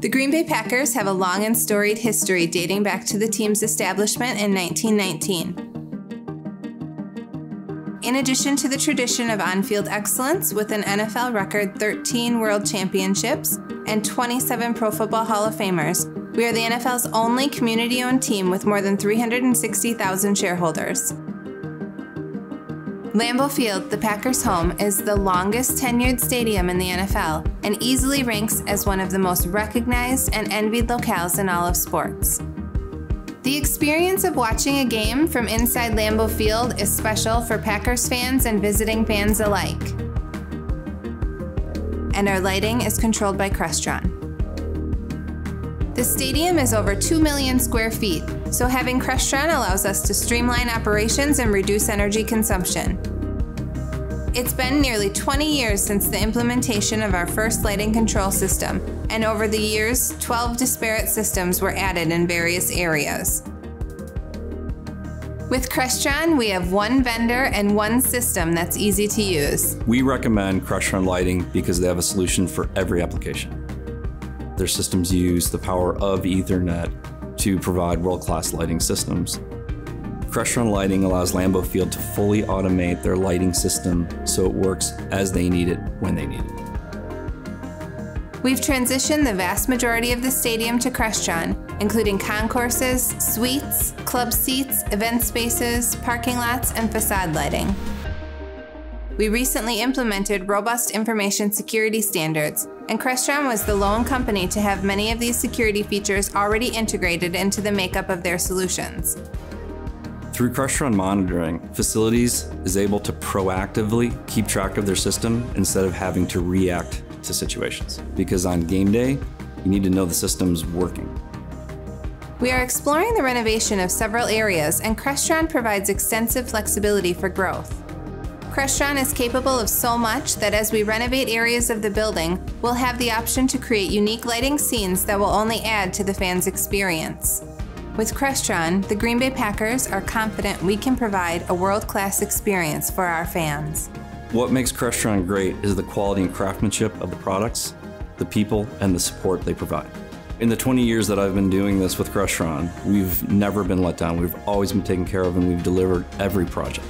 The Green Bay Packers have a long and storied history dating back to the team's establishment in 1919. In addition to the tradition of on field excellence with an NFL record 13 World Championships and 27 Pro Football Hall of Famers, we are the NFL's only community owned team with more than 360,000 shareholders. Lambeau Field, the Packers' home, is the longest tenured stadium in the NFL and easily ranks as one of the most recognized and envied locales in all of sports. The experience of watching a game from inside Lambeau Field is special for Packers fans and visiting fans alike. And our lighting is controlled by Crestron. The stadium is over 2 million square feet, so having Crestron allows us to streamline operations and reduce energy consumption. It's been nearly 20 years since the implementation of our first lighting control system, and over the years, 12 disparate systems were added in various areas. With Crestron, we have one vendor and one system that's easy to use. We recommend Crestron Lighting because they have a solution for every application. Their systems use the power of Ethernet to provide world-class lighting systems. Crestron Lighting allows Lambeau Field to fully automate their lighting system so it works as they need it when they need it. We've transitioned the vast majority of the stadium to Crestron, including concourses, suites, club seats, event spaces, parking lots, and facade lighting. We recently implemented robust information security standards, and Crestron was the lone company to have many of these security features already integrated into the makeup of their solutions. Through Crestron monitoring, facilities is able to proactively keep track of their system instead of having to react to situations. Because on game day, you need to know the system's working. We are exploring the renovation of several areas, and Crestron provides extensive flexibility for growth. Crestron is capable of so much that as we renovate areas of the building, we'll have the option to create unique lighting scenes that will only add to the fan's experience. With Crestron, the Green Bay Packers are confident we can provide a world class experience for our fans. What makes Crestron great is the quality and craftsmanship of the products, the people, and the support they provide. In the 20 years that I've been doing this with Crestron, we've never been let down. We've always been taken care of and we've delivered every project.